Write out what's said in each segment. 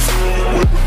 We'll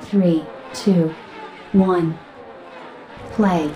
Three, two, one. Play.